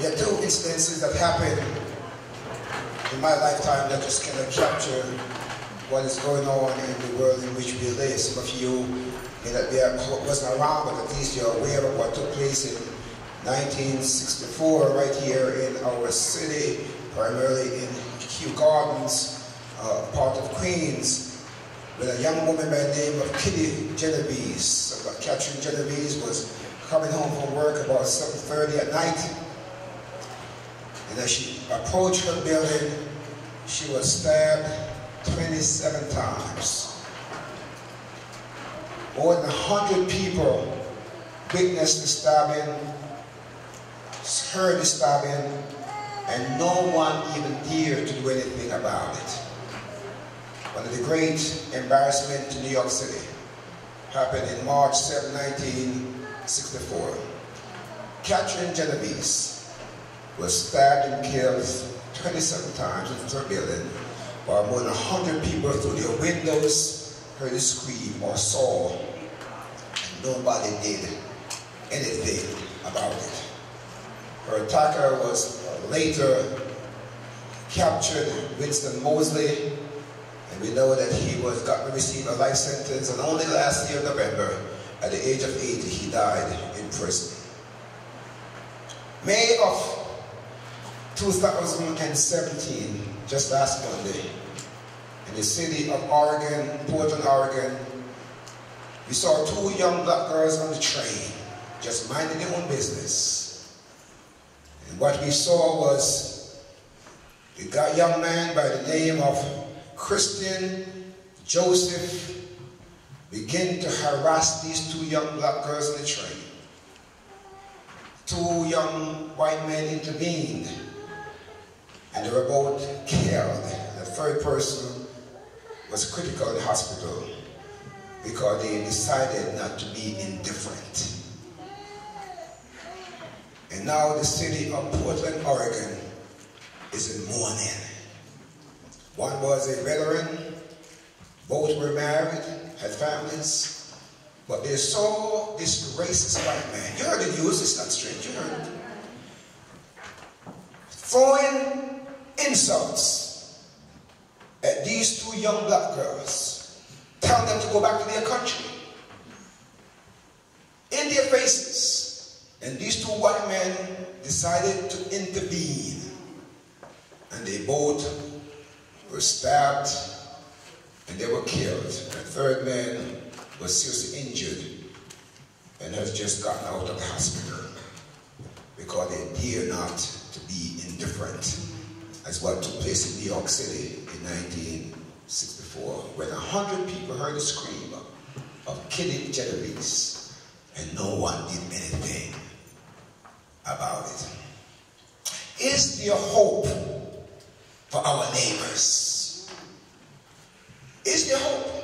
There are two instances that happened in my lifetime that just kind of capture what is going on in the world in which we live. Some of you may not be wasn't around, but at least you're aware of what took place in 1964 right here in our city, primarily in Kew Gardens, uh, part of Queens, with a young woman by the name of Kitty Genovese. Uh, Catherine Genovese was coming home from work about 7.30 at night. And as she approached her building, she was stabbed 27 times. More than 100 people witnessed the stabbing heard the stabbing, and no one even dared to do anything about it. One of the great embarrassments to New York City happened in March 7, 1964. Catherine Genovese was stabbed and killed 27 times in her building, while more than 100 people through their windows heard a scream or saw, and nobody did anything about it. Her attacker was later captured, Winston Moseley, and we know that he was got to receive a life sentence, and only last year, November, at the age of 80, he died in prison. May of 2017, just last Monday, in the city of Oregon, Portland, Oregon, we saw two young black girls on the train, just minding their own business. And what we saw was a young man by the name of Christian Joseph begin to harass these two young black girls in the train. Two young white men intervened and they were both killed. The third person was critical in the hospital because they decided not to be indifferent. And now the city of Portland, Oregon is in mourning. One was a veteran, both were married, had families, but they saw this racist white man. You heard the news, it's not strange, you heard it. Throwing insults at these two young black girls, telling them to go back to their country. In their faces, and these two white men decided to intervene. And they both were stabbed and they were killed. The third man was seriously injured and has just gotten out of the hospital because they dare not to be indifferent as what took place in New York City in 1964 when a hundred people heard the scream of Kitty Genovese and no one did anything about it. Is there hope for our neighbors? Is there hope?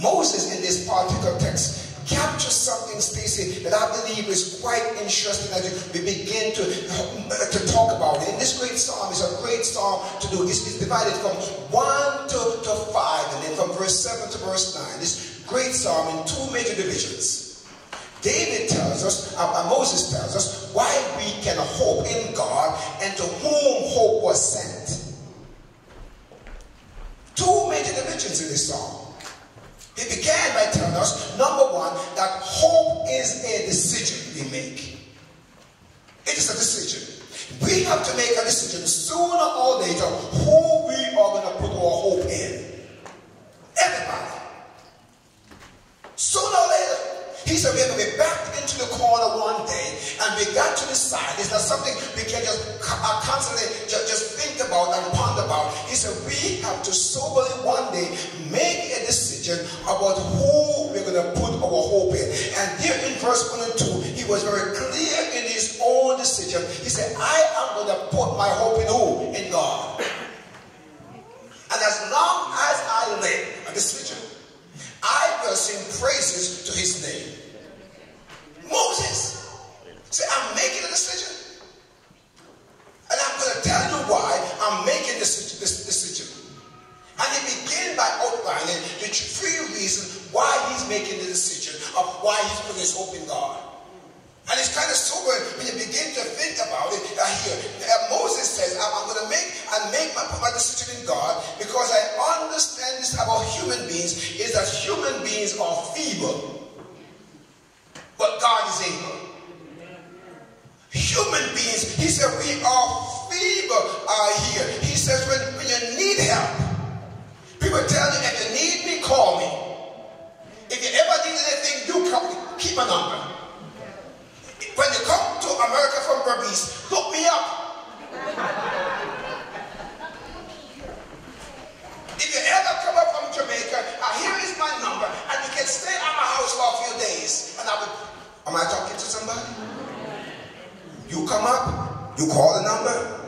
Moses in this particular text captures something, Stacy, that I believe is quite interesting as we begin to, to talk about it. And this great psalm is a great psalm to do. It's, it's divided from 1 to, to 5, and then from verse 7 to verse 9. This great psalm in two major divisions. David tells us, uh, uh, Moses tells us, why we can hope in God and to whom hope was sent. Two major divisions in this song. He began by telling us, number one, that hope is a decision we make. It is a decision. We have to make a decision sooner or later who we are going to put our hope in verse 1 and 2, he was very clear in his own decision. He said, I am going to put my hope in who? In God. And as long as I live, a decision, I keep a number. When you come to America from Berbice, look me up. If you ever come up from Jamaica, uh, here is my number, and you can stay at my house for a few days. And I will, am I talking to somebody? You come up, you call the number.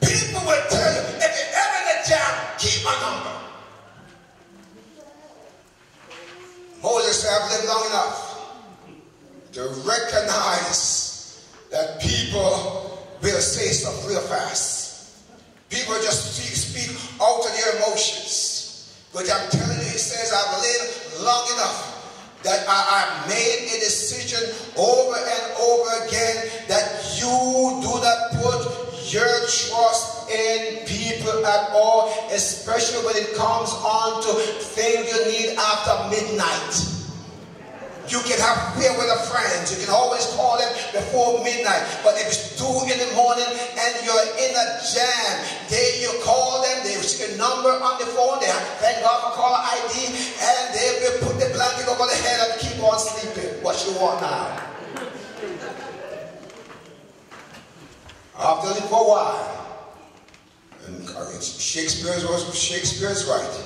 People will tell you, if you ever a jam, keep my number. Moses said, I've lived long enough to recognize that people will say stuff real fast. People just speak, speak out of their emotions. But I'm telling you, he says, I've lived long enough that I, have made a decision over and over again that you do not put your trust in people at all, especially when it comes on to things you need after midnight. You can have prayer with a friend. You can always call them before midnight. But if it's 2 in the morning and you're in a jam, they you call them, they see a number on the phone, they have, thank God for caller ID, and they will put the blanket over the head and keep on sleeping. What you want now? After it for while, and Shakespeare's was Shakespeare's right.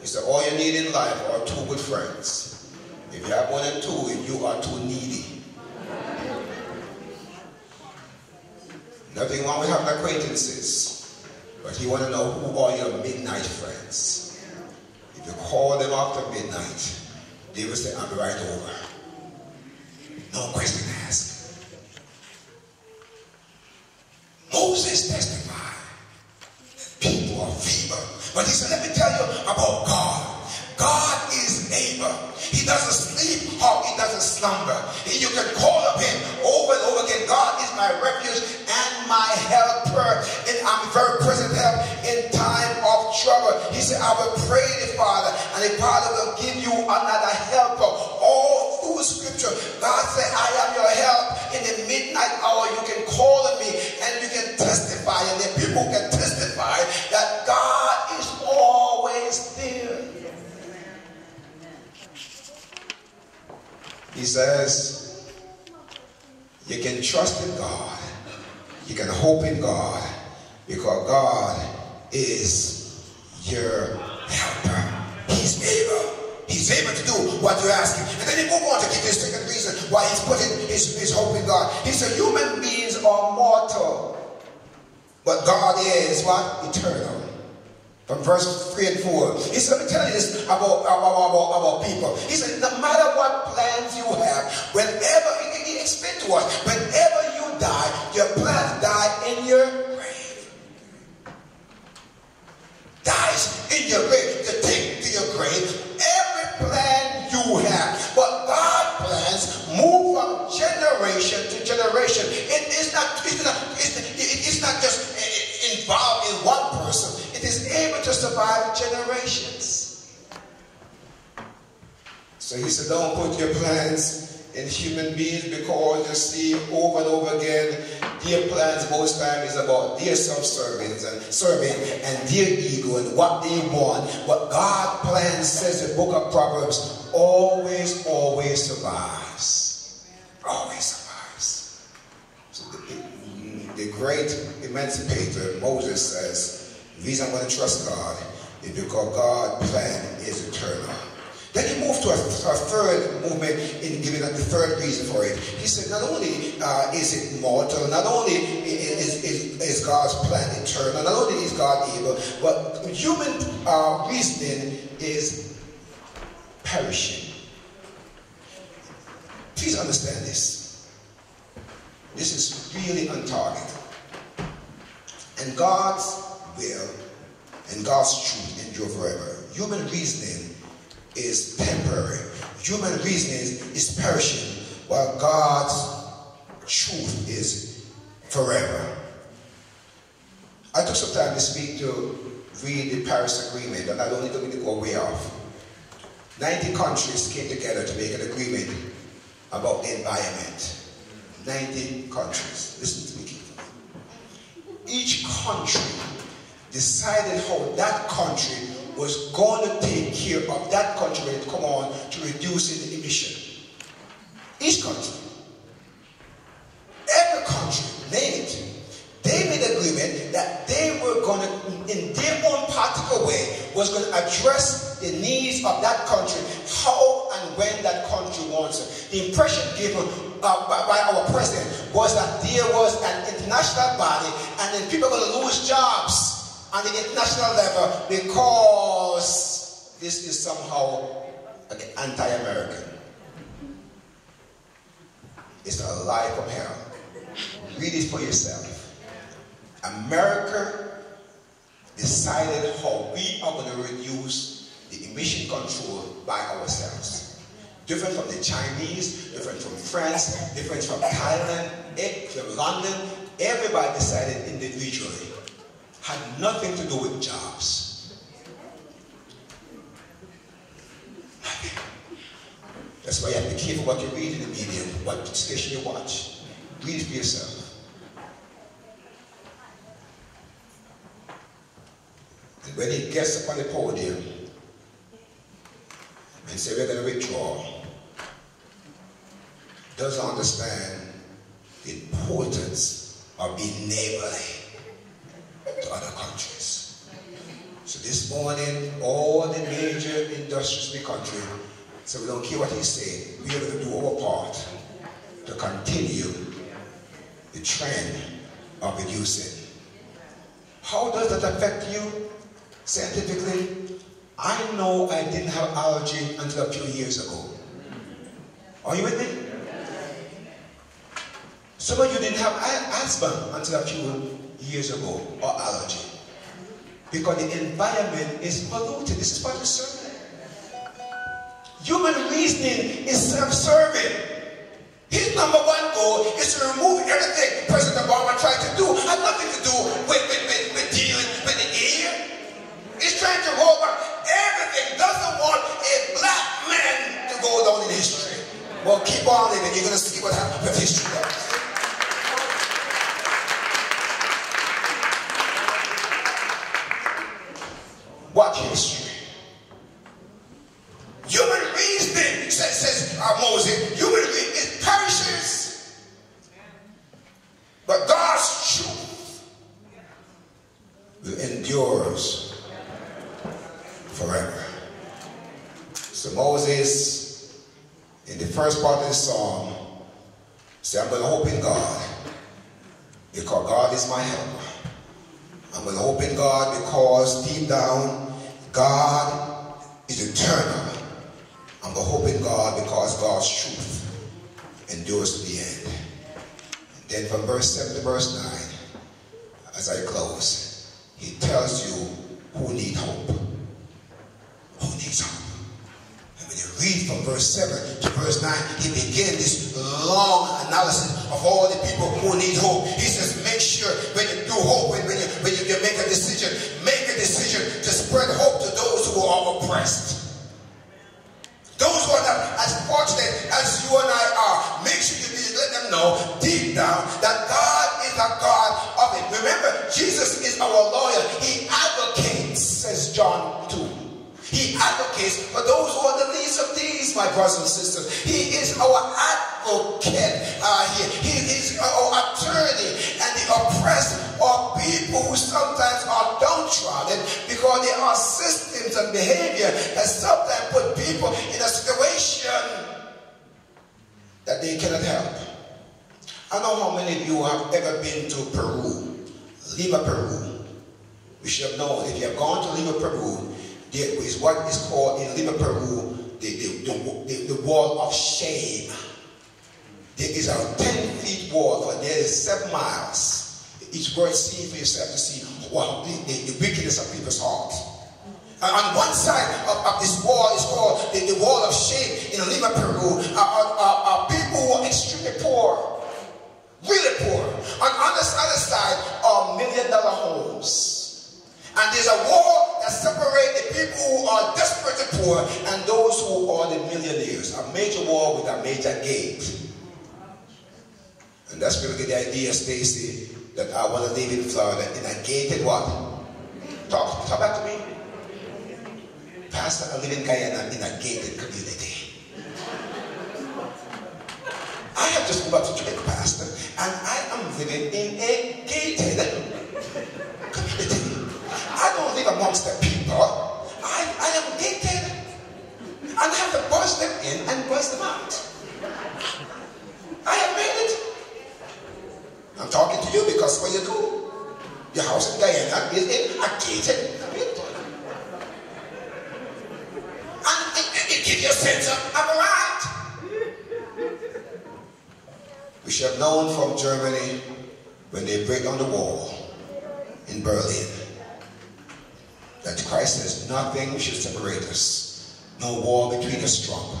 He said, all you need in life are two good friends. If you have more than two, you are too needy. Nothing wrong with having acquaintances, but you want to know who are your midnight friends. If you call them after midnight, they will say, be right over. No question asked. Moses testified that people are feeble. But he said, let me tell you about God. God is able. He doesn't sleep or he doesn't slumber. You can call up him over and over again. God is my refuge and my And I'm very present help in time of trouble. He said, I will pray the Father, and the Father will give you another helper. All through scripture, God said, I am your help. In the midnight hour, you can call on me and you can testify. And the people can testify that God is always there. He says, you can trust in God. You can hope in God because God is your helper. He's able. He's able to do what you ask him. And then he move on to give his second reason why he's putting his, his hope in God. He said, human beings are mortal. But God is what? Eternal. From verse 3 and 4. He said, let me tell you this about, about, about, about people. He said, no matter what plans you have, whenever, he, he explained to us, whenever you die, your plans die in your grave. Dies in your grave. To take to your grave every plan you have. But God plans move from generation to generation. It is not, it's not, it's not just involved in one person it is able to survive generations. So he said, don't put your plans in human beings because you see over and over again, their plans most times is about their self-serving and serving and their ego and what they want. What God plans, says the book of Proverbs, always, always survives. Always survives. So the, the great emancipator, Moses says, the reason I'm going to trust God is because God's plan is eternal. Then he moved to a, a third movement in giving the third reason for it. He said, not only uh, is it mortal, not only is, is, is, God's plan eternal, not only is God evil, but human uh, reasoning is perishing. Please understand this. This is really on target. And God's will and God's truth endure forever. Human reasoning is temporary. Human reasoning is, is perishing, while God's truth is forever. I took some time to speak to read the Paris Agreement, and I don't need to go way off. 90 countries came together to make an agreement about the environment. 90 countries. Listen to me carefully. Each country decided how that country was going to take care of that country when it come on to reducing the emission. Each country. Every country, name it. They made agreement that they were going to, in their own particular way, was going to address the needs of that country, how and when that country wants it. The impression given uh, by, by, our president was that there was an international body and then people are going to lose jobs on the international level because this is somehow anti-American. It's a lie from hell. Read it for yourself. America decided how we are going to reduce the emission control by ourselves. Different from the Chinese, different from France, different from Thailand, eh, from London. Everybody decided individually. Had nothing to do with jobs. That's why you have to be careful what you read in the media, what station you watch. Read it for yourself. And when he gets up on the podium and say we're going to withdraw, doesn't understand the importance of being neighborly to other countries. So this morning, all the major industries in the country so we don't care what he's saying. We are going to do our part to continue the trend of reducing. How does that affect you? Scientifically, I know I didn't have allergy until a few years ago. Are you with me? Some of you didn't have asthma until a few years ago, or allergy. Because the environment is polluted. This is part of sermon. Human reasoning is self-serving. His number one goal is to remove everything President Obama tried to do. Had nothing to do with, with, with, with dealing with the air. He's trying to roll back everything. Doesn't want a black man to go down in history. Well, keep on living. You're going to see what happens with history. Watch history. Human reasoning, says, says uh, Moses, human reasoning perishes. But God's truth endures forever. So Moses, in the first part of the psalm, said, I'm going to hope in God because God is my helper. I'm going to hope in God because deep down, God is eternal. I'm going to hope in God because God's truth endures to the end. And then from verse 7 to verse 9, as I close, he tells you who need hope. Who needs hope? And when you read from verse 7 to verse 9, he begins this long analysis of all the people who need hope. He says, make sure when you do hope, oppressed. My brothers and sisters. He is our advocate. Uh, he, he is our attorney. And the oppressed are people who sometimes are downtrodden because there are systems and behavior that sometimes put people in a situation that they cannot help. I know how many of you have ever been to Peru, Lima, Peru. We should have known if you have gone to Lima, Peru, there is what is called in Lima, Peru, the, the, the, the, wall of shame. There is a 10 feet wall for there is seven miles. It's worth seeing for yourself to see wow, the, the, the wickedness of people's hearts. On one side of, of, this wall is called the, the wall of shame in Lima, Peru, are, are, are, people who are extremely poor. Really poor. On, on this other side are million dollar homes. And there's a wall that separates the people who are desperately poor and those who are the millionaires. A major war with a major gate. And that's where we get the idea, Stacy, that I want to live in Florida in a gated what? Talk, talk back to me. Pastor, I live in Guyana in a gated community. I have just moved back to Jamaica, Pastor, and I am living in a gated amongst the people. I, I am gated. And I have to push them in and push them out. I have made it. I'm talking to you because what you do, your house in Guyana is in a gated. And it, it, gives you a sense of, I'm right. We should have known from Germany when they break down the wall in Berlin that Christ says nothing should separate us. No war between us strong.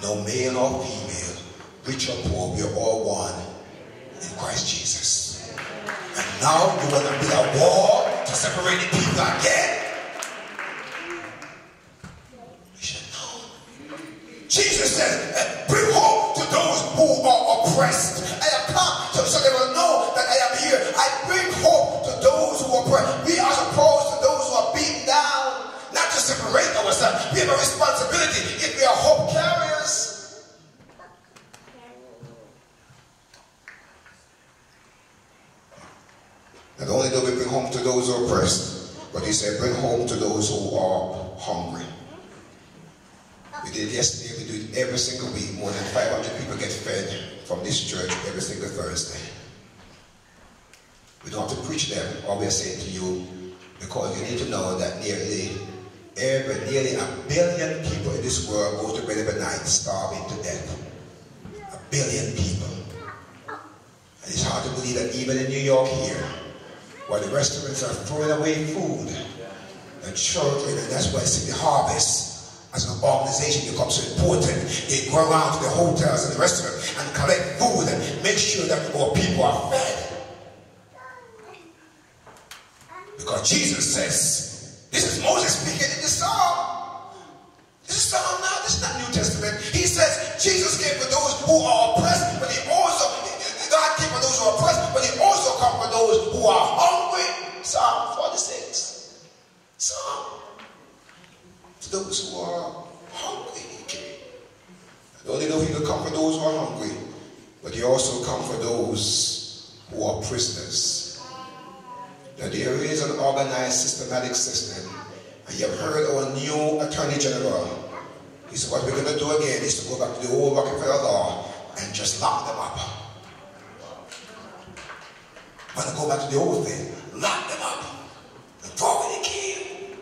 No male or female, rich or poor, we're all one in Christ Jesus. And now you want to build a wall to separate the people again. Bring home to those who are oppressed, but he said, bring home to those who are hungry. We did yesterday, we do it every single week. More than 500 people get fed from this church every single Thursday. We don't have to preach them, all we're saying to you, because you need to know that nearly every, nearly a billion people in this world go to bed every night starving to death. A billion people. And it's hard to believe that even in New York here, while the restaurants are throwing away food, the children, and that's why City Harvest as an organization becomes so important. They go around to the hotels and the restaurants and collect food and make sure that our people are fed. Because Jesus says, this is Moses speaking in the Psalm. This is Psalm now, this is not New Testament. He says, Jesus came for those who are oppressed, but he also, God came for those who are oppressed, but he also came for those who are hungry. Psalm 46. Psalm. To those who are hungry, he came. Not only do he come for those who are hungry, but he also come for those who are prisoners that there is an organized, systematic system. And you have heard our new Attorney General. He said, what we're going to do again is to go back to the old Rockefeller law and just lock them up. We're going to go back to the old thing. Lock them up. And throw in the key.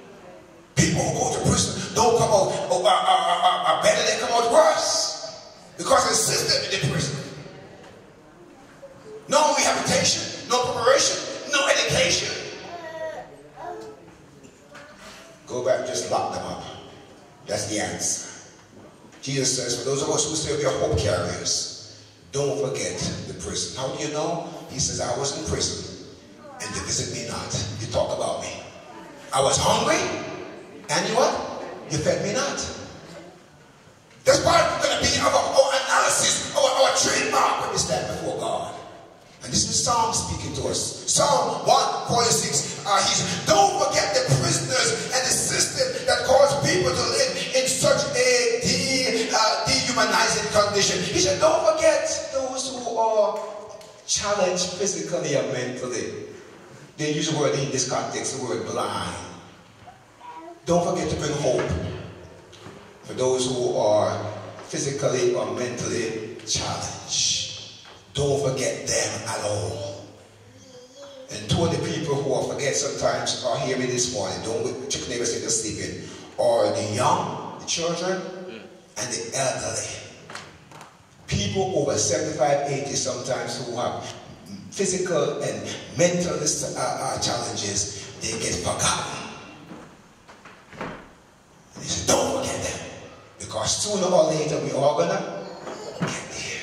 People who go to prison don't come out oh, uh, uh, uh, better, they come out worse. Because the system in the prison. No rehabilitation, no preparation, no education. Go back and just lock them up. That's the answer. Jesus says, for those of us who still are hope carriers, don't forget the prison. How do you know? He says, I was in prison I was hungry and you what? You fed me not. That's part going to be our, our analysis, our, our trademark when we stand before God. And this is Psalm speaking to us. Psalm 146. Uh, he's, don't forget the prisoners and the system that caused people to live in such a de, uh, dehumanizing condition. He said, don't forget those who are challenged physically or mentally. They use the word in this context, the word blind. Don't forget to bring hope for those who are physically or mentally challenged. Don't forget them at all. And two of the people who I forget sometimes are here this morning. Don't check neighbors if they're sleeping. Or the young, the children, and the elderly. People over 75, 80 sometimes who have physical and mental uh, uh, challenges, they get forgotten. He said, don't forget them. Because sooner or later we are gonna get there.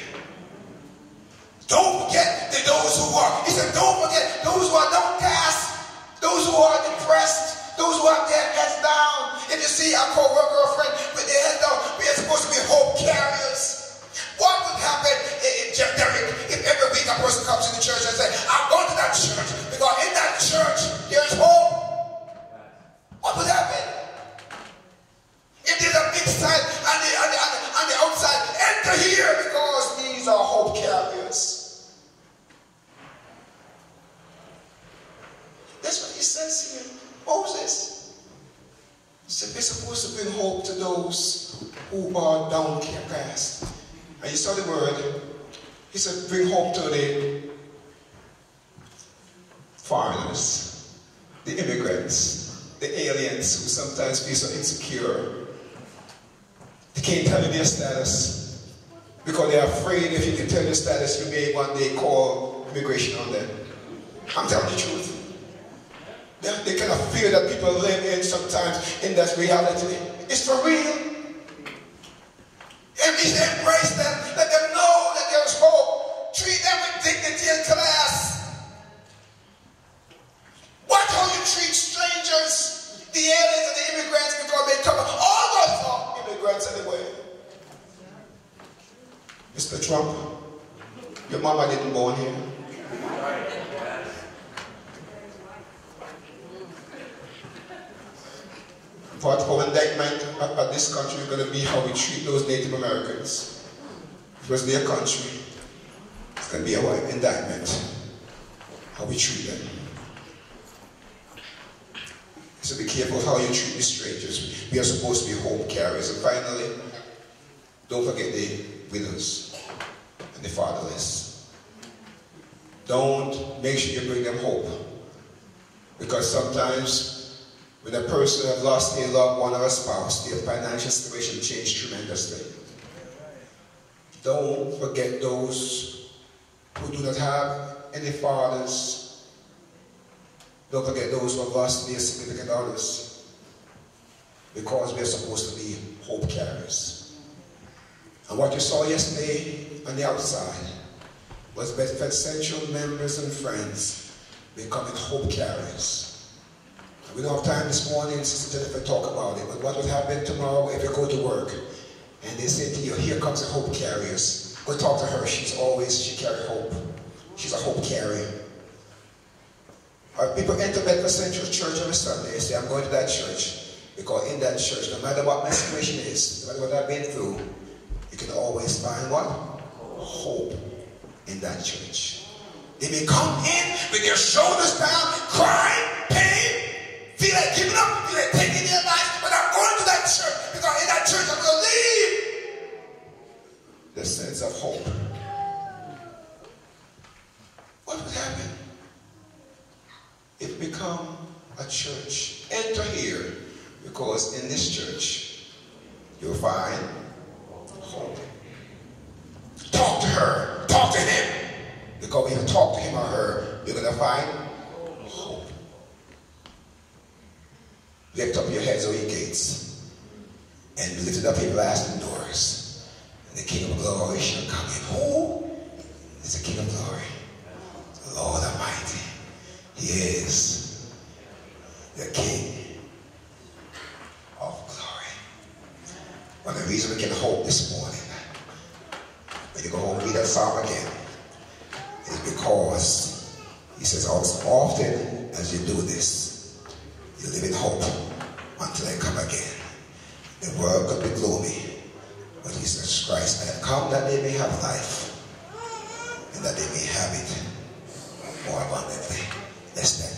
don't forget that those who are, he said, don't forget those who are downcast, those who are depressed, those who have their heads down. If you see a co-worker or friend with their head down, we are supposed to be hope carriers. What would happen, if, Derek, if every week a person comes to the church and says, who are downcast. And you saw the word. He said, bring hope to the foreigners, the immigrants, the aliens who sometimes feel so insecure. They can't tell you their status because they're afraid if you can tell your status, you may one day call immigration on them. I'm telling the truth. They, they kind of fear that people live in sometimes in that reality. It's for real. And we embrace them, let them know that there's hope. Treat them with dignity and class. Watch how you treat strangers, the aliens and the immigrants because they come. All of us are immigrants anyway. Mr. Trump, your mama didn't born here. Part of our indictment at this country is going to be how we treat those Native Americans. It was their country. It's going to be our indictment, how we treat them. So be careful how you treat the strangers. We are supposed to be hope carriers. And finally, don't forget the widows and the fatherless. Don't make sure you bring them hope. Because sometimes when a person has lost a loved one or a spouse, their financial situation changed tremendously. Don't forget those who do not have any fathers. Don't forget those who have lost their significant others. Because we're supposed to be hope carriers. And what you saw yesterday on the outside was Bedford Central members and friends becoming hope carriers. We don't have time this morning, Sister Jennifer, talk about it, but what would happen tomorrow if you go to work and they say to you, here comes the hope carriers. Go talk to her. She's always, she carries hope. She's a hope carrier. Our people enter Bedford Central Church a Sunday and say, I'm going to that church. Because in that church, no matter what my situation is, no matter what I've been through, you can always find what? Hope in that church. They may come in with their shoulders down, crying, pain, feel like giving up, feel like taking their life, but I'm going to that church because in that church I'm going to leave the sense of hope. What would happen we become a church? Enter here because in this church you'll find hope. Talk to her, talk to him. Because when you talk to him or her, you're going to find Lift up your heads, O ye gates, and be lifted up your everlasting doors. And the King of glory shall come in. Who is the King of glory? The Lord Almighty. He is the King of glory. Of the reasons we can hope this morning, when you go home and read that psalm again, is because he says, as often as you do this, you live in hope until I come again. The world could be gloomy, but Christ, I have come that they may have life and that they may have it more abundantly. Let's.